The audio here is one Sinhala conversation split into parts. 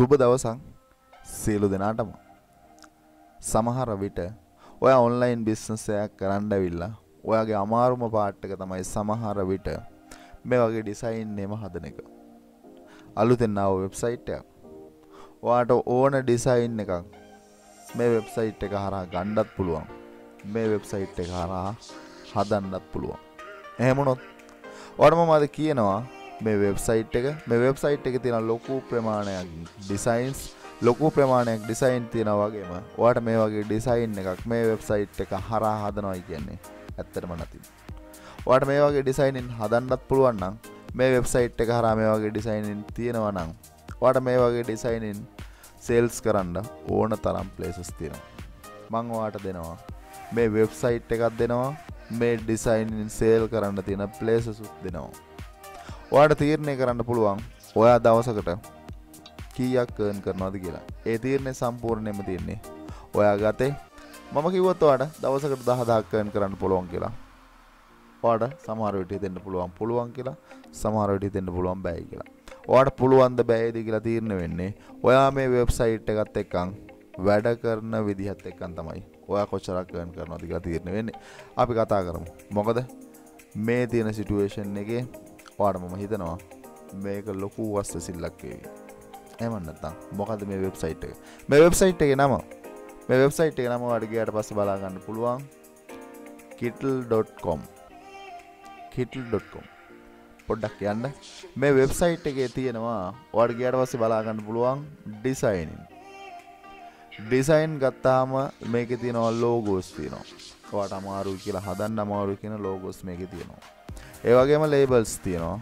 සුබ දවසක් සියලු දෙනාටම. සමහර විට ඔය ඔන්ලයින් බිස්නසයක් කරන්න ඇවිල්ලා ඔයාගේ අමාරුම පාට්ටක තමයි සමහර විට මේ වගේ ඩිසයින් එම හදන එක. අලුතෙන්නාව වෙබ්සයිට් එකක්. ඔයාට ඕන ඩිසයින් එකක් මේ වෙබ්සයිට් එක හරහා ගණ්ඩත් පුළුවන්. මේ වෙබ්සයිට් එක හරහා හදන්නත් පුළුවන්. එහෙමනොත් ඔටම මද කියනවා මේ වෙබ්සයිට් එක. මේ වෙබ්සයිට් එක තියෙන ලොකු ප්‍රමාණයක් ඩිසයින්ස් ලොකු ප්‍රමාණයක් ඩිසයින් තියෙන වගේම ඔයාට මේ වගේ ඩිසයින් එකක් මේ වෙබ්සයිට් එක හරහා හදනවයි කියන්නේ. ඇත්තටම නැති ඔයාට මේ වගේ ඩිසයිනින් හදන්නත් පුළුවන් නම් මේ වෙබ්සයිට් එක හරහා මේ වගේ ඩිසයිනින් තියෙනවා නම් ඔයාට මේ වගේ ඩිසයිනින් සේල්ස් කරන්න ඕන තරම් ප්ලේසස් තියෙනවා. මං ඔයාට දෙනවා මේ වෙබ්සයිට් එකක් දෙනවා මේ ඩිසයිනින් සේල් කරන්න තියෙන ප්ලේසසුත් දෙනවා. ඔයාට තීරණය කරන්න පුළුවන් ඔයා දවසකට කීයක් කර්න් කරනවාද කියලා. ඒ තීරණය සම්පූර්ණයම තියන්නේ ඔයා ගතේ මම කිව්වොත් ඔයාට දවසකට දහදාක්කර්න් කරන්න පුළුවන් කියලා. ඔයාට සමහරවිට දෙන්න පුළුවන් පුළුවන් කියලා සමහරවිට දෙන්න පුළුවන් බෑයි කියලා. ඔයාට පුළුවන්ද බෑද කියලා තීරණ වෙන්නේ ඔයා මේ වෙබ්සයිට් එකත් එක්කං වැඩ කරන විදිහත් එක්කන් තමයි ඔයා කොච්චරක් කර්න් කරනවාද කියලා තීරණ වෙන්නේ. අපි කතා කරමු. මොකද මේ තියෙන සිටුවේෂන් එකේ ඔයාට මම හිතනවා. මේක ලොකු වස්ස සිල්ලක් වේවි එමන්නත්තම් මොකද මේ වෙබ්සයිට් එක? මේ වෙබ්සයිට් එක නම. මේ වෙබ්සයිට් එක නම වඩගේයට පස්ස බලාගන්න පුළුවන් කිටල්.කොම් කිටල්.කොම් පොඩ්ඩක් යන්න. මේ වෙබ්සයිට් එකේ තියෙනවා වඩගේයට පස්ස බලාගන්න පුළුවන් ඩිසයිනින් ඩිසයින් ගත්තාම මේක තියෙනවා ලෝගෝස් තියෙනවා. වාට අමාරු කියලා හදන්න අමාරු කියන ලෝගෝස් මේක තියෙනවා. ඒවගේම ලේබල්ස් තියෙනවා.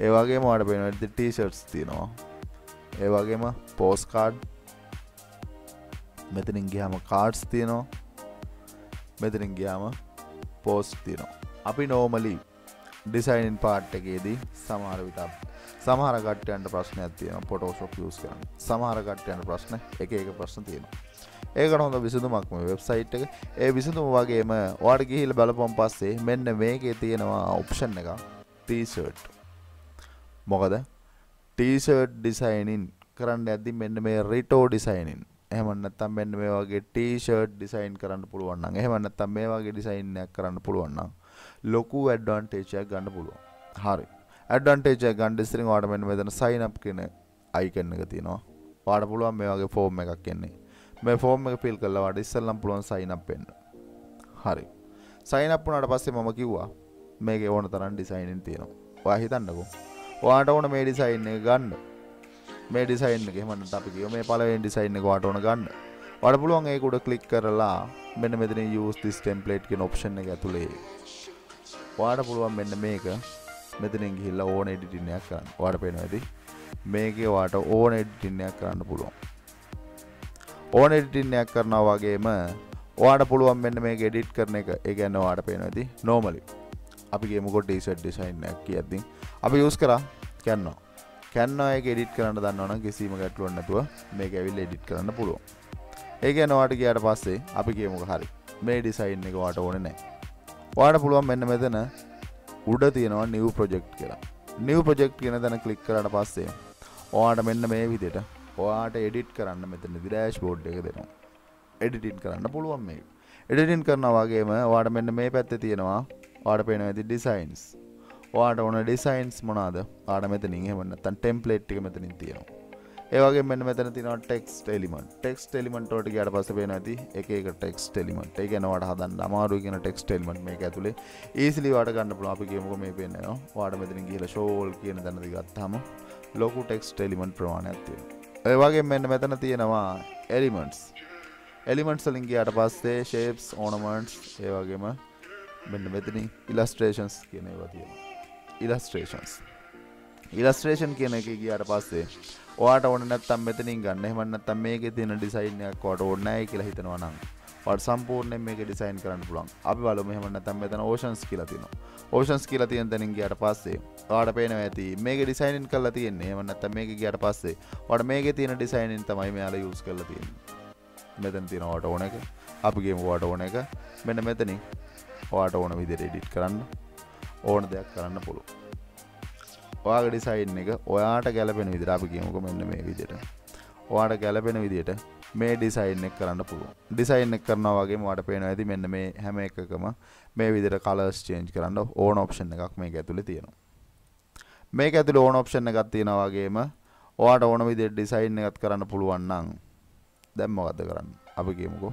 ඒවගේ මට පෙනට ටීෂර්ට්ස් තියෙනවා. ඒවගේම පෝස් කාඩ් මෙතනින් ගියාම කාඩ්ස් තියෙනවා. මෙතනින් ගියාම පෝස්් තියෙනවා. අපි නෝමලි ඩිසයින් පාට් එකේදී සමහර විටක් සමහර කට්ටයන්ට ප්‍රශ්නයක් තියෙන පොටෝෂොප් යස් කරන සමහර කට්ටයන්ට ප්‍රශ්න එක එක ප්‍රශ්න තියෙනවා. ඒකට හොඳ විසඳුමක්ම වෙබ්සයිට් එක. ඒ විසඳුම වගේම වාට ගිහිල් බලපොම් පස්සේ මෙන්න මේකේ තියෙනවා ඔප්ෂන් එක. ටීෂර්ට් මොකද? ටීෂර්ට් ඩිසයිනින් කරන්න ඇදදි මෙන්න මේ රිටෝ ඩිසයිනින් එහමන්නත්තම් මෙන්න මේ වගේ ටීෂර්ට් ඩිසයින් කරන්න පුළුවන්න එහමන්නත්තම් මේ වගේ ඩිසයින්නයක් කරන්න පුළුවන්න ලොකු ඇඩ්වන්ටේචයක් ගන්න පුළුවන්. හරි. ඇඩන්ටේජ ගන්ඩිස්තරින් වාට මෙන්න මෙතන සයිනප් කෙන අයිකන්න එක තියෙනවා. වාට පුළුවන් මේ වගේ ෆෝර්ම් එකක් කියන්නේ මේ ෆෝර්ම් එක පිල් කල්ල වාට ඉස්සල්ලම් පුළුවන් සයිනප් වෙන්න. හරි. සයිනප් වුණාට පස්සේ මම කිව්වා මේක ඕන තරම් ඩිසයිනින් තියෙනවා. ඔයා හිතන්නකෝ. ඔයාට ඕන මේ ඩිසයින් එක ගන්න. මේ ඩිසයින් එක එහෙමනම් අපි කියමු මේ පළවෙනි ඩිසයින් එක ඔයාට ඕන ගන්න. ඔයාට පුළුවන් ඒක උඩ ක්ලික් කරලා මෙන්න මෙතන use this template කියන ඔප්ෂන් එක ඇතුලේ. ඔයාට පුළුවන් මෙන්න මේක. මෙතනින් ගිහිල්ලා ඕන එඩිටින් එකක් කරන්න. ඔයාට පේනවා ඇති මේකේ ඔයාට ඕන එඩිටින් එකක් කරන්න පුළුවන්. ඕන එඩිටින් එකක් කරනවා වගේම ඔයාට පුළුවන් මෙන්න මේක එඩිට් කරන එක. ඒ කියන්නේ ඔයාට පේනවා ඇති normally. අපි ගේමුකෝ ටීෂර්ට් ඩිසයින් එකක් කියද්දි. අපි යූස් කරා. කැන්නවා. කැන්නවා එක එඩිට් කරන්න දන්නවනම් කිසිම ගැටලුවක් නැතුව මේක ඇවිල්ලා එඩිට් කරන්න පුළුවන්. ඒ කියන්නේ ඔයාට ගියාට පස්සේ අපි කියමුකෝ හරි. මේ ඩිසයින් එක ඔයාට ඕනේ නැහැ. ඔයාට පුළුවන් මෙන්න මෙතන උඩ තියෙනවා නිව් ප්‍රොජෙක්ට් කියලා. නිව් ප්‍රොජෙක්ට් කියන තැන ක්ලික් කරාට පස්සේ ඔයාට මෙන්න මේ විදිහට ඔයාට එඩිට් කරන්න මෙතන ඩෑෂ් බෝඩ් එක දෙනවා. එඩිටින් කරන්න පුළුවන් මේ. එඩිටින් කරනවා වගේම ඔයාට මෙන්න මේ පැත්තේ තියෙනවා. ඔයාට පේනවා ඇති ඩිසයින්ස් ඔයාට ඕන ඩිසයින්ස් මොනවාද? ඔයාට මෙතනින් එහෙම නැත්නම් ටෙම්ප්ලේට් එක මෙතනින් තියෙනවා. ඒ වගේ මෙන්න මෙතන තියෙනවා ටෙක්ස්ට් එලිමන්ට් ටෙක්ස්ට් එලිමන්ට් වලට ගියාට පස්සේ පේනවා ඇති එක එක ටෙක්ස්ට් එලිමන්ට් ඒ කියන්නේ ඔයාට හදන්න අමාරුයි කියන ටෙක්ස්ට් එලිමන්ට් මේක ඇතුලේ. ඊසිලි ඔයාට ගන්න පුළුවන්. අපි කියමුකෝ මේ පේනවා ඔයාට මෙතනින් ගිහලා ෂෝල් කියන තැනදී ගත්තාම ලොකු ටෙක්ස්ට් එලිමන්ට් ප්‍රමාණයක් තියෙනවා. ඒ වගේ මෙන්න මෙතන තියෙනවා එලිමන්ට්ස් එලිමන්ට්ස් වලින් ගියාට පස්සේ shapes ornaments ඒ වගේම මෙන්න මෙතනින් illustrations කියන ඒවා තියෙනවා. Illustrations. ඉලස්ට්‍රේෂන් කියන එක ගියාට පස්සේ ඔයාට ඕන නැත්තම් මෙතනින් ගන්න. එහෙම නැත්තම් මේකේ තියෙන ඩිසයින් එකක් ඔයාට ඕනේ නැහැ කියලා හිතනවා නම් ඔයාට සම්පූර්ණයෙන් මේක ඩිසයින් කරන්න පුළුවන්. අපි බලමු එහෙම නැත්තම් මෙතන ඕෂන්ස් කියලා තියෙනවා. ඕෂන්ස් කියලා තියෙන තැනින් ගියාට පස්සේ ඔයාට පේනවා ඇති මේක ඩිසයිනින් කරලා තියෙන්නේ. එහෙම නැත්තම් මේක ගියාට පස්සේ ඔයාට මේකේ තියෙන ඩිසයිනින් තමයි මෙයාලා යූස් කරලා තියෙන්නේ. මෙතන තියෙන ඔයාට ඕන එක. අපි ගේමු ඔයාට ඕන එක. මෙන්න මෙතනින් ඔයාට ඕන විදිහට එඩිට් කරන්න ඕන දෙයක් කරන්න පුළුවන්. ඔයාගේ ඩිසයින් එක ඔයාට ගැලපෙන විදිහට අපි කියමුකෝ මෙන්න මේ විදිහට ඔයාට ගැලපෙන විදියට මේ ඩිසයින් එක කරන්න පුළුවන්. ඩිසයින් එක කරනවා වගේ වාට පේනවා ඇති මෙන්න මේ හැම එකකම මේ විදිහට කලර්ස් චේන්ජ් කරන්න ඕන ඔප්ෂන් එකක් මේක ඇතුලේ තියෙනවා. මේක ඇතුලේ ඕන ඔප්ෂන් එකක් තියෙනවා වගේම ඔයාට ඕන විදිහට ඩිසයින් එකක් කරන්න පුළුවන් නම් දැන් මොකද්ද කරන්න? අපි කියමුකෝ.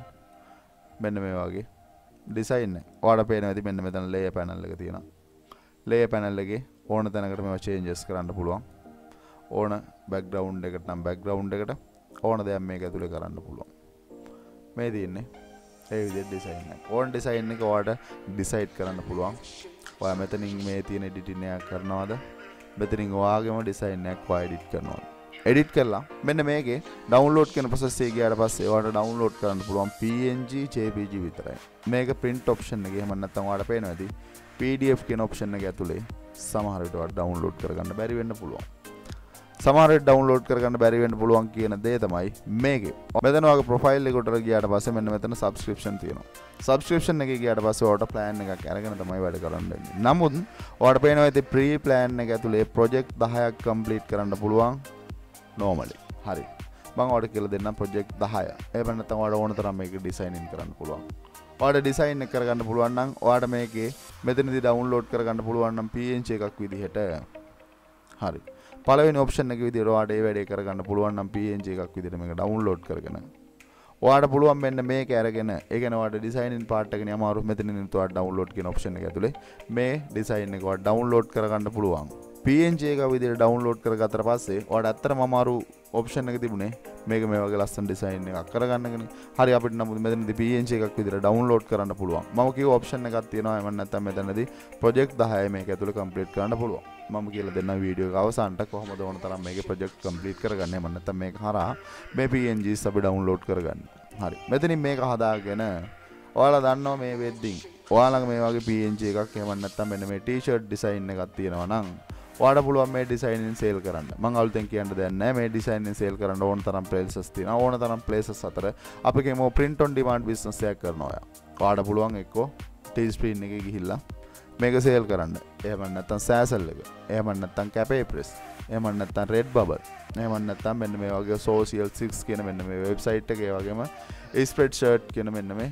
මෙන්න මේ වගේ ඩිසයින් එක. ඔයාට පේනවා ඇති මෙන්න මෙතන ලේයර් පැනල් එක තියෙනවා. ලේයර් පැනල් එකේ ඕන තැනකට මේවා චේන්ජස් කරන්න පුළුවන්. ඕන බැක්ග්‍රවුන්් එකට නම් බැක්ග්‍රවුන්් එකට ඕන දෙයක් මේක ඇතුළේ කරන්න පුළුවන්. මේ තියන්නේ. ඒ විදි ඩිසයින්න ඕන් ඩිසයින් එක වාට ඩිසයිට් කරන්න පුළුවන්. ඔය මෙතනින් මේ තියෙන ඩිටිනයක් කරනවාද? බෙතරින් වාගේම ඩිසයින්නයක් වායිඩිට් කරනවා එඩිට් කරලා මෙන්න මේක ඩවන්ලෝඩ් කන පසසේ ගයාට පස්සේ වාට ඩවන්ලෝඩ් කරන්න පුළුවන් PNG JPG විතරයි. මේක පින්ට ඔප්ෂන් එක හමන්නත්තම් වාට පේනවද? PDF කෙන ඔප්ෂන් එක ඇතුළේ සමහරට ඩවන්ලෝඩ් කරගන්න බැරිවෙන්න පුළුවන්. සමහරට ඩවන්ලෝඩ් කරගන්න බැරිවෙන්න පුළුවන් කියන දේ තමයි මේක. මෙතනවාගේ ප්‍රොෆයිල් එකට ගියාට පස්සේ මෙන්න මෙතන සබස්ක්‍රිප්ෂන් තියෙනවා. සබස්ක්‍රිප්ෂන් එක ගියාට පස්සේ ඔයාලට ප්ලෑන් එකක් අරගෙන තමයි වැඩ කරන්න වෙන්නේ. නමුත් ඔයාලට පේනවා ඉතින් ප්‍රී ප්ලෑන් එක ඇතුලේ ප්‍රොජෙක්ට් 10ක් කම්ප්ලීට් කරන්න පුළුවන් නෝමලි හරි. මම ඔයාලට කියලා දෙන්නම් ප්‍රොජෙක්ට් 10 එහෙම නැත්නම් ඔයාලට ඕන තරම් මේක ඩිසයිනින් කරන්න පුළුවන්. ඔයාලට ඩිසයින් එක කරගන්න පුළුවන් නම් ඔයාලට මේකේ මෙතනදී ඩවුන්ලෝඩ් කරගන්න පුළුවන් නම් PNG එකක් විදිහට. හරි. පළවෙනි ඔප්ෂන් එක විදිහට ඔයාලට ඒ වැඩේ කරගන්න පුළුවන් නම් PNG එකක් විදිහට මේක ඩවුන්ලෝඩ් කරගෙන. ඔයාට පුළුවන් මෙන්න මේක අරගෙන ඒ කියන්නේ ඔයාලට ඩිසයිනින් පාර්ට් එකනේ අමාරු මෙතනින් ඔයාලට ඩවුන්ලෝඩ් කියන ඔප්ෂන් එක ඇතුලේ. මේ ඩිසයින් එක ඔයාලට ඩවුන්ලෝඩ් කරගන්න පුළුවන්. PNG එක විදිහට ඩවුන්ලෝඩ් කරගත්තට පස්සේ ඔයාලට ඇත්තටම අමාරු ඔප්ෂන් එක තිබුණේ. මේක මේ වගේ ලස්සන ඩිසයින් එකක් කරගන්නගෙන. හරි අපිට නමුත් මෙතනදී PNG එකක් විදිහට ඩවුන්ලෝඩ් කරන්න පුළුවන්. මම කිව්ව ඔප්ෂන් එකක් තියෙනවා. එමන් නැත්නම් මෙතනදී ප්‍රොජෙක්ට් 10 මේක ඇතුළේ කම්ප්ලීට් කරන්න පුළුවන්. මම කියලා දෙන්න වීඩියෝ එක අවසානට කොහොමද ඕන තරම් මේකේ ප්‍රොජෙක්ට් කම්ප්ලීට් කරගන්නේ. එමන් නැත්නම් මේක හරහා මේ PNGs අපි ඩවුන්ලෝඩ් කරගන්න. හරි. මෙතනින් මේක හදාගෙන ඔයාලා දන්නවා මේ වෙද්දින් ඔයාලඟ මේ වගේ PNG එකක් එහෙම නැත්නම් මෙන්න මේ ටී-ෂර්ට් ඩිසයින් එකක් තියෙනවා නම් ඔයාට පුළුවන් මේ ඩිසයිනින් සේල් කරන්න. මං අලුතෙන් කියන්න දෙයක් නැහැ. මේ ඩිසයිනින් සේල් කරන්න ඕන තරම් ප්ලේසස් තියෙනවා. ඕන තරම් ප්ලේසස් අතර අපි කියමු print on demand business එකක් කරනවා ඔයා. ඔයාට පුළුවන් එක්කෝ Teespring එකේ ගිහිල්ලා මේක සේල් කරන්න. එහෙම නැත්නම් සෑසල් එක. එහෙම නැත්නම් කැපේ ප්‍රෙස් එහෙම නැත්නම් රෙඩ් බබල් එහෙම නැත්නම් මෙන්න මේ වගේ social 6 කියන මෙන්න මේ වෙබ්සයිට් එකේ වගේම ස්ප්‍රෙඩ් ෂර්ට් කියන මෙන්න මේ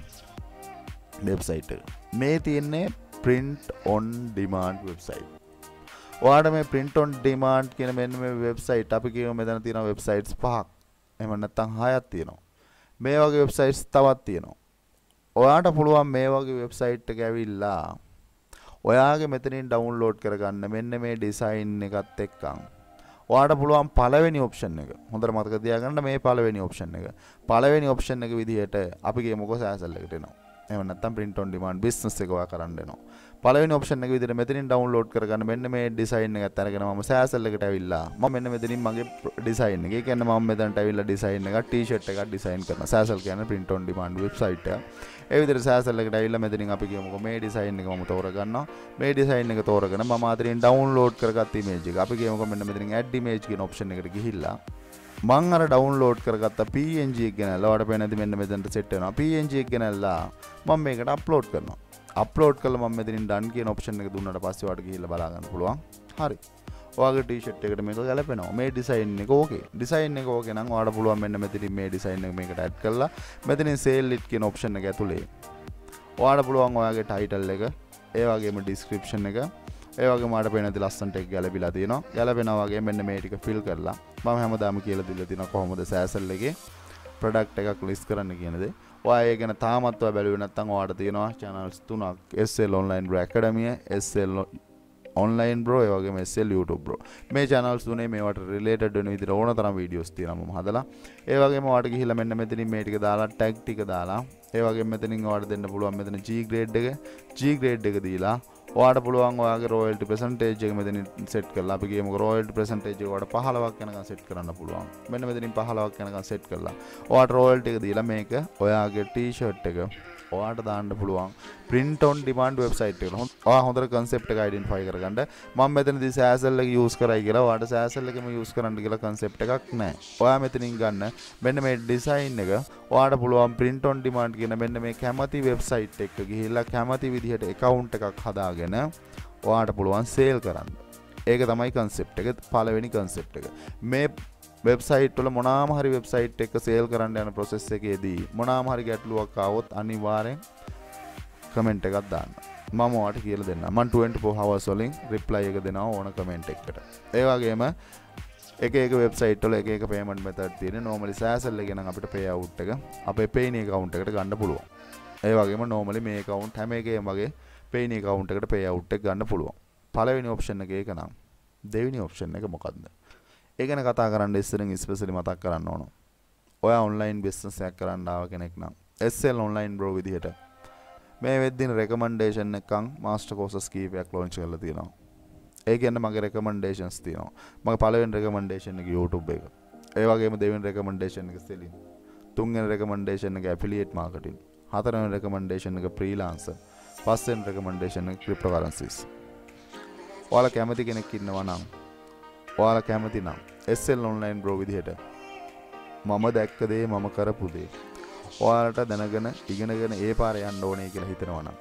වෙබ්සයිට් එක. මේ තියෙන්නේ print on demand වෙබ්සයිට් ඔයාට මේ print on demand කියන මෙන්න මේ වෙබ්සයිට් අපි කියමු මෙතන තියෙන වෙබ්සයිට්ස් පහක්. එහෙම නැත්නම් හයක් තියෙනවා. මේ වගේ වෙබ්සයිට්ස් තවත් තියෙනවා. ඔයාට පුළුවන් මේ වගේ වෙබ්සයිට් එක ඇවිල්ලා ඔයාගේ මෙතනින් ඩවුන්ලෝඩ් කරගන්න මෙන්න මේ ඩිසයින් එකත් එක්කන්. ඔයාට පුළුවන් පළවෙනි ඔප්ෂන් එක. හොඳට මතක තියාගන්න මේ පළවෙනි ඔප්ෂන් එක. පළවෙනි ඔප්ෂන් එක විදිහට අපි කියමුකෝ සෑසල් එකට එනවා. එහෙම නැත්නම් print on demand business එක ඔයා කරන්න එනවා පළවෙනි ඔප්ෂන් එක විදිහට මෙතනින් ඩවුන්ලෝඩ් කරගන්න මෙන්න මේ ඩිසයින් එකත් අරගෙන මම සෑසල් එකට ඇවිල්ලා මම මෙන්න මෙතනින් මගේ ඩිසයින් එක. ඒ කියන්නේ මම මෙතනට ඇවිල්ලා ඩිසයින් එකක් ටී-ෂර්ට් එකක් ඩිසයින් කරනවා. සෑසල් කියන්නේ print on demand වෙබ්සයිට් එක. ඒ විදිහට සෑසල් එකට ඇවිල්ලා මෙතනින් අපි කියමුකෝ මේ ඩිසයින් එක මම තෝරගන්නවා. මේ ඩිසයින් එක තෝරගෙන මම අතරින් ඩවුන්ලෝඩ් කරගත්ත ඉමේජ් එක. අපි කියමුකෝ මෙන්න මෙතනින් add image කියන ඔප්ෂන් එකට ගිහිල්ලා මං අර ඩවුන්ලෝඩ් කරගත්ත PNG එක ගෙනල්ලා ඔයාලට පේන ඇති මෙන්න මෙතනට සෙට් වෙනවා. PNG එක ගෙනල්ලා මම මේකට අප්ලෝඩ් කරනවා. අප්ලෝඩ් කළ ම මෙතින් ඩන් කිය ඔප්ෂන් එක දුන්නට පස්සවට කියල බලාගන්න පුළුවන්. හරි. ඔගේ ටීෂට් එකට මේක ගැලපෙනවා. මේ ඩිසයින් එක ඕකේ ඩිසයින් එක ඕක නම් වාට පුළුවන් මෙන්න මෙතිරි මේ ඩිසයින් එක මේකට ඇඩ් කරලා මෙතිනින් සේල් ලිට් කියන ඔප්ෂන් එක ඇතුළේ ඔයාට පුළුවන් ඔයාගේ ටයිටල් එක ඒවාගේම ඩිස්ක්‍රපෂන් එක. ඒවගේ මට පෙනති ලස්සන්ට එක් ගැලපිලා තියෙනවා. ගැලපෙනවාගේ මෙන්න මේටික ෆිල් කරලා ම හැමදාම කියල දිල තින කොහොමද සෑසල්ලගේ ප්‍රඩක්් එකක් ලිස් කරන්න කියනදේ ඔය ගැන තාමත්ව බැලුවනත්තං වාට තියෙනවා චනල්ස් තුනක්. එස්සල් ඔන්ලයින් බ්‍රැකඩමිය එස්සල් ඔන්ලයින් බ්‍රෝ වගේ මෙස්සල් YouTube බ්‍රෝ මේ චනල් තුනේ මේට රිලේට වන විදිර ඕන තරම් වීඩියෝස් තියනම හදලා. ඒවගේ මට හිල මෙන්න මෙතිනින් මේටික දාලා ටැක්ටික දාලා ඒවගේ මෙතනින් වාට දෙන්න පුළුවන් මෙතන ජීග්‍රේඩ් එක. ජීග්‍රේඩ් එක දීලා වාට පුළුවන් ඔයාගේ රෝයල්ට ප්‍රසන්ටේජ් එක මෙතන සෙට් කරලා අපි කියමු රෝයල්ට ප්‍රසන්ටේජ් එකට 15ක් යනකම් සෙට් කරන්න පුළුවන්. මෙන්න මෙතනින් 15ක් යනකම් සෙට් කරලා ඔයාට රෝයල්ටි එක දීලා මේක ඔයාගේ ටී-ෂර්ට් එක ඔයාට දාන්න පුළුවන් print on demand website එකට ඔයා හොඳට concept එක identify කරගන්න. මම මෙතනදී සෑසල් එක use කරයි කියලා ඔයාට සෑසල් එකම use කරන්න කියලා concept එකක් නැහැ. ඔයා මෙතනින් ගන්න. මෙන්න මේ design එක ඔයාට පුළුවන් print on demand කියන මෙන්න මේ කැමති website එක ගිහිල්ලා කැමති විදිහට account එකක් හදාගෙන ඔයාට පුළුවන් sale කරන්න. ඒක තමයි concept එක. පළවෙනි concept එක. මේ වෙබ්සයිට් වල මොනාම හරි වෙබ්සයිට් එක සේල් කරන්න යන ප්‍රොසෙස් එකේදී මොනාම හරි ගැටලුවක් ආවොත් අනිවාර්යෙන් කමෙන්ට් එකක් දාන්න. මම ඔයාලට කියලා දෙන්න. මම 24 hours වලින් reply එක දෙනවා ඕන කමෙන්ට් එකකට. ඒ වගේම එක එක වෙබ්සයිට් වල එක එක payment method තියෙන. normally SASL එකේ නම් අපිට pay out එක අපේ payne account එකට ගන්න පුළුවන්. ඒ වගේම normally මේ account හැම එකේම වගේ payne account එකට pay out එක ගන්න පුළුවන්. පළවෙනි option එක ඒක නම්. දෙවෙනි option එක මොකද්ද? ඒ ගැන කතා කරන්න ඉස්සරින් ස්පෙෂලි මතක් කරන්න ඕන. ඔයා ඔන්ලයින් බිස්නස් එකක් කරන්න ආව කෙනෙක් නම් SL online bro විදිහට මේ වෙද්දින රෙකමන්ඩේෂන් එකක් මාස්ටර් කෝසස් කීපයක් ලොන්ච් කරලා තියෙනවා. ඒ කියන්නේ මගේ රෙකමන්ඩේෂන්ස් තියෙනවා. මගේ පළවෙනි රෙකමන්ඩේෂන් එක YouTube එක. ඒ වගේම දෙවෙනි රෙකමන්ඩේෂන් එක selling. තුන්වෙනි රෙකමන්ඩේෂන් එක affiliate marketing. හතරවෙනි රෙකමන්ඩේෂන් එක freelancer. පස්වෙනි රෙකමන්ඩේෂන් එක cryptocurrencies. ඔයාලා කැමති කෙනෙක් ඉන්නවා නම් ඔයාලා කැමති නම් SL online bro විදිහට මම දැක්ක දේ මම කරපු දේ ඔයාලට දැනගෙන ඉගෙනගෙන ඒ පාර යන්න ඕනේ කියලා හිතනවා නම්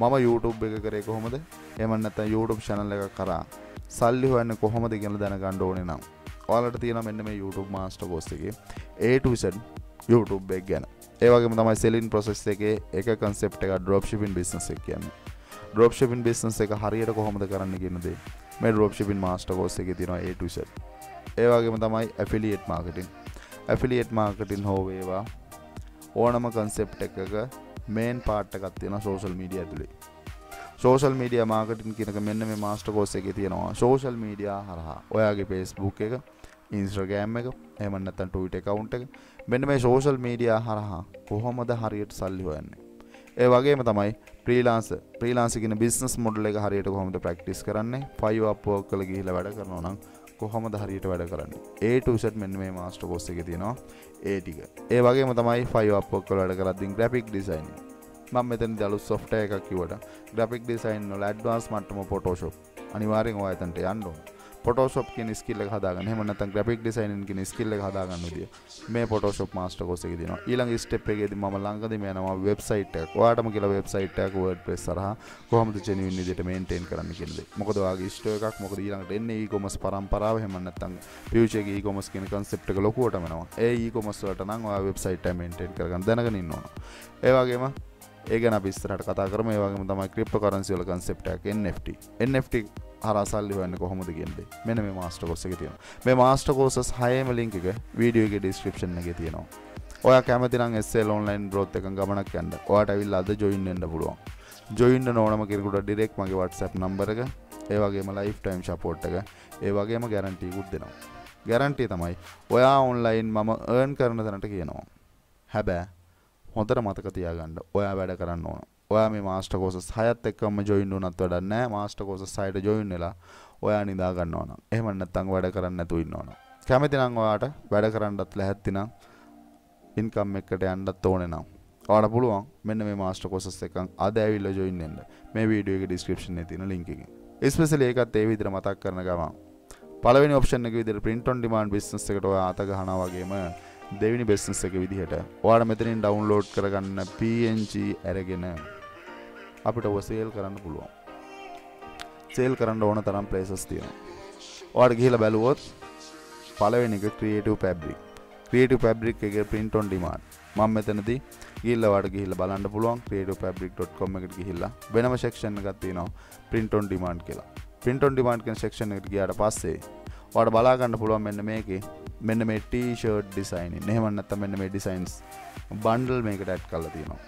මම YouTube එක කරේ කොහොමද? එහෙම නැත්නම් YouTube channel එක කරා සල්ලි හොයන්නේ කොහොමද කියලා දැනගන්න ඕනේ නම් ඔයාලට තියෙනවා මෙන්න මේ YouTube master course එකේ A to Z YouTube එක ගැන. ඒ වගේම තමයි selling process එකේ එක concept එක dropshipping business එක කියන්නේ. dropshipping business එක හරියට කොහොමද කරන්න කියන දේ මේ dropshipping master course එකේ තියෙනවා A to Z. ඒ වගේම තමයි affiliate marketing. affiliate marketing හෝ වේවා ඕනම කන්සෙප් එකක මේන් පාට් එකක් තියෙනවා සෝෂල් මීඩියා ඇතුලේ. සෝෂල් මීඩියා මාර්කටින් කියනක මෙන්න මේ මාස්ටර් කෝස් එකේ තියෙනවා. සෝෂල් මීඩියා හරහා ඔයාගේ Facebook එක, Instagram එක, එහෙම නැත්නම් Twitter account එක මෙන්න මේ සෝෂල් මීඩියා හරහා කොහොමද හරියට සල්ලි හොයන්නේ? ඒ වගේම තමයි ෆ්‍රීලාන්සර්. ෆ්‍රීලාන්සර් කියන බිස්නස් මොඩල් එක හරියට කොහොමද ප්‍රැක්ටිස් කරන්නේ? Fiverr Upwork වල ගිහිල්ලා වැඩ කරනවා නම් කොහොමද හරියට වැඩ කරන්නේ? A to Z මෙන්න මේ මාස්ටර් කෝස් එකේ තියෙනවා. ඒ ටික. ඒ වගේම තමයි Fiverr Upwork වල වැඩ කරද්දී graphic designing මම මෙතනදී අලුත් software එකක් කිව්වට graphic design වල advanced මට්ටම Photoshop. අනිවාර්යෙන් ඔයා එතනට යන්න ඕනේ. ෆොටෝෂොප් කියන ස්කිල් එක හදාගන්න. එහෙම නැත්නම් ග්‍රැෆික් ඩිසයිනින් කියන ස්කිල් එක හදාගන්න විදිය මේ ෆොටෝෂොප් මාස්ටර් කෝස් එකේ තියෙනවා ඊළඟ ස්ටෙප් එකේදී මම ළඟදීම යනවා වෙබ්සයිට් එකක්. ඔයාටම කියලා වෙබ්සයිට් එකක් WordPress සරහා. කොහොමද ජෙනුයින් විදියට මේන්ටේන් කරන්න කියන දේ. මොකද ඔයාගේ ඉෂ්ටෝ එකක් මොකද ඊළඟට එන්නේ e-commerce පරම්පරාව. එහෙම නැත්නම් ෆියුචර් එකේ e-commerce කියන concept එක ලොකුවටම එනවා ඒ e-commerce වලට නම් ඔයා වෙබ්සයිට් එක මේන්ටේන් කරගන්න දැනගෙන ඉන්න ඕන. ඒ වගේම ඒ ගැන අපි ඉස්සරහට කතා කරමු. ඒ වගේම තමයි ක්‍රිප්ටෝකරන්සි වල concept එකක් NFT NFT හරහා සල්ලි හොයන්නේ කොහොමද කියන්නේ? මෙන්න මේ මාස්ටර් කෝස් එකේ තියෙනවා. මේ මාස්ටර් කෝසස් හයේම link එක වීඩියෝ එකේ description එකේ තියෙනවා. ඔයා කැමති නම් SL online growth එකක ගමනක් යන්න. ඔයාට ඇවිල්ලා අද join වෙන්න පුළුවන්. join වෙන්න ඕනම කෙනෙකුට direct මගේ WhatsApp number එක ඒ වගේම lifetime support එක ඒ වගේම guarantee එකකුත් දෙනවා. Guarantee තමයි ඔයා online මම earn කරන තැනට කියනවා. හැබැයි හොඳට මතක තියාගන්න ඔයා වැඩ කරන්න ඕන. ඔයා මේ මාස්ටර් කෝසස් හයත් එක්කම ජොයින් වුණත් වැඩක් නැහැ. මාස්ටර් කෝසස් හයට ජොයින් වෙලා ඔයා නිදා ගන්න ඕන එහෙම නැත්නම් වැඩ කරන්න නැතුව ඉන්න ඕන කැමති නම් ඔයාට වැඩ කරන්නත් ලැහැත්ති නම් ඉන්කම් එකකට යන්නත් ඕනේ නම්. ඔයාලට පුළුවන් මෙන්න මේ මාස්ටර් කෝසස් එකක් අද ඇවිල්ලා ජොයින් වෙන්න. මේ වීඩියෝ එකේ ඩිස්ක්‍රිප්ෂන් එකේ තියෙන ලින්ක් එකෙන්. ස්පෙෂලි ඒකත් ඒ විදිහට මතක් කරන ගමන්. පළවෙනි ඔප්ෂන් එක විදිහට print on demand business එකට ඔයා අත ගහනවා වගේම දෙවිනි බිස්නස් එක විදිහට ඔයාලා මෙතනින් ඩවුන්ලෝඩ් කරගන්න PNG අරගෙන අපිට ඔව සේල් කරන්න පුළුවන්. සේල් කරන්න ඕන තරම් ප්ලේසස් තියෙනවා. ඔයාලට ගිහිල්ලා බැලුවොත් පළවෙනි එක ක්‍රියේටිව් ෆැබ්‍රික්. ක්‍රියේටිව් ෆැබ්‍රික් එකේ print on demand. මම මෙතනදී ගිහිල්ලා ඔයාලට ගිහිල්ලා බලන්න පුළුවන් creativefabric.com එකට ගිහිල්ලා වෙනම section එකක් තියෙනවා print on demand කියලා. print on demand කියන section එකට ගියාට පස්සේ ඔයාලට බලා ගන්න පුළුවන් මෙන්න මේකේ මෙන්න මේ ටීෂර්ට් ඩිසයින් එහෙම නැත්නම් මෙන්න මේ ඩිසයින්ස් බන්ඩල් මේකට ඇඩ් කරලා තියෙනවා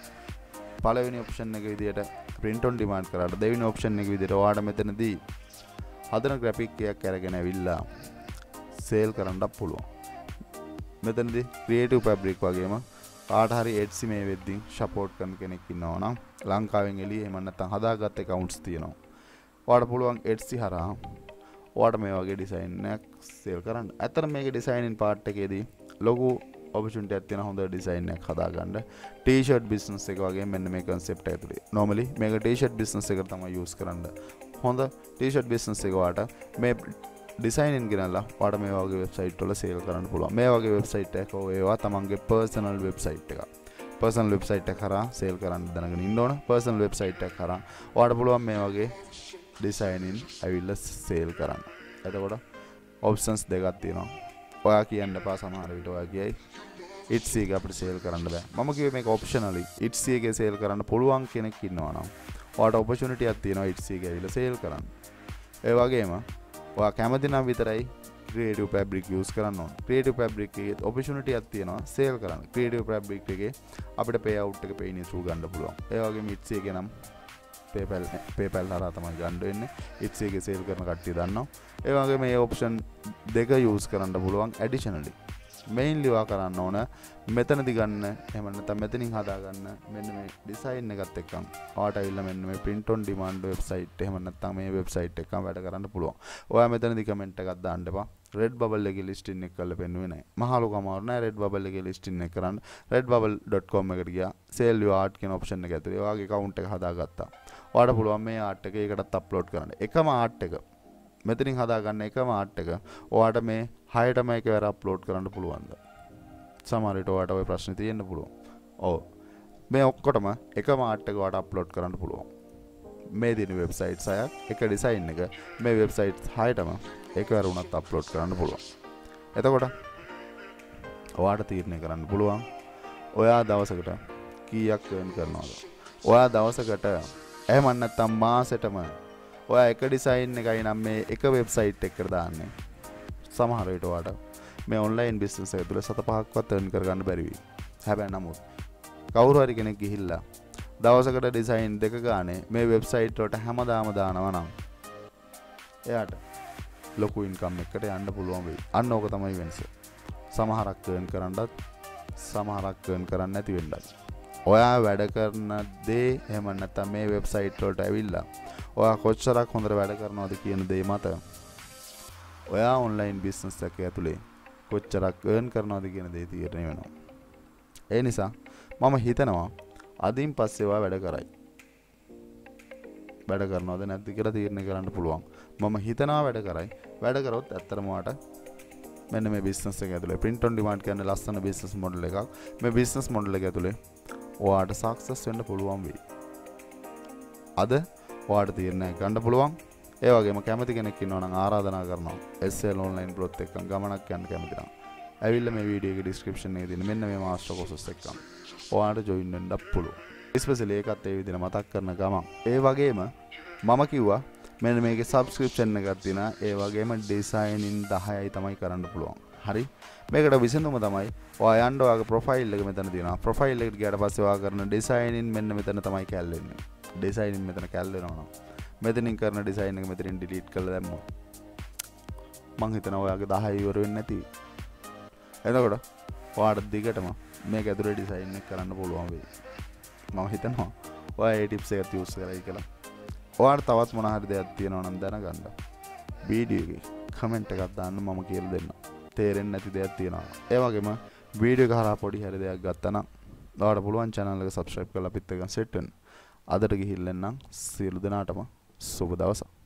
පළවෙනි ඔප්ෂන් එක විදිහට print on demand කරාට දෙවෙනි ඔප්ෂන් එක විදිහට ඔයාලට මෙතනදී හදන ග්‍රැෆික් එකක් අරගෙන ඇවිල්ලා සේල් කරන්නත් පුළුවන් මෙතනදී ක්‍රියේටිව් ෆැබ්‍රික් වගේම කාට හරි Etsy මේ වෙද්දී සපෝට් කරන කෙනෙක් ඉන්නවා නම් ලංකාවෙන් එළිය එහෙම නැත්නම් හදාගත්ත accounts තියෙනවා ඔයාලට පුළුවන් Etsy හරහා ඔයාට මේ වගේ ඩිසයින් එකක් සේල් කරන්න. ඇත්තට මේකේ ඩිසයිනින් පාර්ට් එකේදී ලොකු ඔපචුනිටි එකක් තියෙන හොඳ ඩිසයින් එකක් හදාගන්න. ටී-ෂර්ට් බිස්නස් එක වගේ මෙන්න මේ concept එක ඇතුලේ. normally මේක ටී-ෂර්ට් බිස්නස් එකට තමයි use කරන්න. හොඳ ටී-ෂර්ට් බිස්නස් එක වාට මේ ඩිසයින් ගෙනල්ලා වාට මේ වගේ වෙබ්සයිට් වල සේල් කරන්න පුළුවන්. මේ වගේ වෙබ්සයිට් එකක් ඒවා තමන්ගේ පර්සනල් වෙබ්සයිට් එකක්. පර්සනල් වෙබ්සයිට් එක කරා සේල් කරන්න දැනගෙන ඉන්න ඕන. පර්සනල් වෙබ්සයිට් එක කරා ඔයාලට පුළුවන් මේ වගේ ඩිසයිනින් ඇවිල්ල සේල් කරන්න එතකොට ඔප්සන්ස් දෙකක් තියෙනවා ඔයා කියන්න පා සමහර විට ඔයා කියයි. ඉට්සි එක අපිට සේල් කරන්න බෑ. මම කිව්වේ මේක ඔප්ෂනලි ඉට්සි එකේ සේල් කරන්න පුළුවන් කෙනෙක් ඉන්නවා නම් ඔයාට ඔපචුනිටි එකක් තියෙනවා ඉට්සි එක ඇවිල්ලා සේල් කරන්න. ඒ වගේම ඔයා කැමති නම් විතරයි ක්‍රේටව පැබ්‍රික් යස් කරන්න ක්‍රේටව පැබ්‍රික් එක ඔපිෂනට අත් තියෙනවා සේල් කරන්න. ක්‍රේටව පැබ්‍රික් එක අපට පේවුට් එක පේනි සූ ගන්න පුළුවන්. ඒවගේ මිත්සේ ගෙනම් පේපැල් පේපැල් හර තමයි ගණ්ඩ වෙන්න. ඉත්සේගේ සේල් කරන කට්ටි දන්නවා. ඒවගේ මේ ඔප්ෂන් දෙක යස් කරන්න පුළුවන් ඇඩිෂනලි මෙයින් ලිවා කරන්න ඕන මෙතනදි ගන්න එමනත මෙතනින් හදාගන්න මෙන්න මේ ඩිසයින් එකත් එක්කම්. ආට ඉල්ල මෙන්න මේ පින්ටොන් ඩිමාන්ඩ් වෙබ්සයිට් එහෙමනත්තම් මේ වෙබ්සයිට් එකම වැඩ කරන්න පුළුවන්. ඔයා මෙතනදි කමෙන්ට් එකක් දාන්න එපා. රෙඩ් බබල් එක ලිස්ටින් එක කරලා පෙන්වුවේ නැහැ. මහලු කමාරු නැහැ රෙඩ් බබල් එක ලිස්ටින් එක කරන්න. Redbubble.com එකට ගියා. Sell your art කියන ඔප්ෂන් එක ඇතුලේ. ඔයාගේ account එක හදාගත්තා. ඔයාලට පුළුවන් මේ ආර්ට් එක ඒකටත් අප්ලෝඩ් කරන්න. එකම ආර්ට් එක. මෙතනින් හදාගන්න එකම ආර්ට් එක ඔයාට මේ හයටම එකවර අප්ලෝඩ් කරන්න පුළුවන්ද? සමහරවිට ඔයාට ඔය ප්‍රශ්නේ තියෙන්න පුළුවන්. ඔව්. මේ ඔක්කොටම එකම ආර්ට් එක ඔයාට අප්ලෝඩ් කරන්න පුළුවන්. මේ දින වෙබ්සයිට් සයක් එක ඩිසයින් එක මේ වෙබ්සයිට් හයටම එකවර වුණත් අප්ලෝඩ් කරන්න පුළුවන්. එතකොට ඔයාට තීරණය කරන්න පුළුවන් ඔයා දවසකට කීයක් වෙන් කරනවද? ඔයා දවසකට එහෙම නැත්නම් මාසෙටම ඔයා එක ඩිසයින් එකයි නම් මේ එක වෙබ්සයිට් එකට දාන්නේ සමහර විට ඔයාට මේ ඔන්ලයින් බිස්නස් එක තුළ සත පහක්වත් earn කරගන්න බැරි වෙයි හැබැයි නමුත් කවුරු හරි කෙනෙක් ගිහිල්ලා දවසකට ඩිසයින් දෙක ගානේ මේ වෙබ්සයිට් වලට හැමදාම දානවා නම් එයාට ලොකු ඉන්කම් එකකට යන්න පුළුවන් වෙයි. අන්න ඕක තමයි වෙනස. සමහරක් earn කරන්නත් සමහරක් earn කරන්න නැති වෙන්නත්. ඔයා වැඩ කරන දේ එහෙම නැත්නම් මේ වෙබ්සයිට් වලට ඇවිල්ලා ඔයා කොච්චරක් හොඳට වැඩ කරනවද කියන දේ මත ඔයා ඔන්ලයින් බිස්නස් එක ඇතුලේ කොච්චරක් earn කරනවද කියන දේ තීරණය වෙනවා. ඒ නිසා මම හිතනවා අදින් පස්සේ ඔයා වැඩ කරයි. වැඩ කරනවද නැද්ද කියලා තීරණය කරන්න පුළුවන්. මම හිතනවා වැඩ කරයි. වැඩ කරොත් ඇත්තටම ඔයාට මෙන්න මේ බිස්නස් එක ඇතුලේ print on demand කියන්නේ ලස්සන බිස්නස් මොඩල් එකක්. මේ බිස්නස් මොඩල් එක ඇතුලේ ඔයාට සක්සස් වෙන්න පුළුවන් වෙයි. අද ඔයාට තීරණයක් ගන්න පුළුවන්. ඒ වගේම කැමති කෙනෙක් ඉන්නවා නම් ආරාධනා කරනවා SL online growth එක්ක ගමනක් යන්න කැමති නම්. ඇවිල්ලා මේ වීඩියෝ එකේ description එකේ තියෙන මෙන්න මේ master courses එක්කම ඔයාට join වෙන්න පුළුවන්. ස්පෙෂලි ඒකත් ඒ විදිහට මතක් කරන ගමන්. ඒ වගේම මම කිව්වා මෙන්න මේකේ සබස්ක්‍රිප්ෂන් එකක් තියෙනවා. ඒ වගේම ඩිසයිනින් 10යි තමයි කරන්න පුළුවන්. හරි මේකට විසඳුම තමයි ඔයා යන්න ඔයාගේ ප්‍රොෆයිල් එක මෙතන තියෙනවා. ප්‍රොෆයිල් එකට ගියාට පස්සේ ඔයා කරන ඩිසයිනින් මෙන්න මෙතන තමයි කැල් වෙන්නේ. ඩිසයිනින් මෙතන කැල් වෙනවා නම් මෙතනින් කරන ඩිසයින් එක මෙතනින් ඩිලීට් කරලා දැම්මොත් මං හිතනවා ඔයාගේ 10 ඉවර වෙන්නේ නැති. එතකොට ඔයාට දිගටම මේක ඇතුලේ ඩිසයින් එක කරන්න පුළුවන් වෙයි. මම හිතනවා ඔයා ඒ ටිප්ස් එකත් යූස් කරයි කියලා. ඔයාට තවත් මොන හරි දෙයක් තියෙනවා නම් දැනගන්න. වීඩියෝ එකේ කමෙන්ට් එකක් දාන්න මම කියලා දෙන්නම්. තේරෙන්නේ නැති දෙයක් තියෙනවා. ඒ වගේම වීඩියෝ එක හරහා පොඩි හරි දෙයක් ගත්තා නම් ඔයාට පුළුවන් channel එක subscribe කරලා අපිත් එක්ක set වෙන්න. අදට ගිහිල්ලා නම් සියලු දෙනාටම සුබ දවසක්.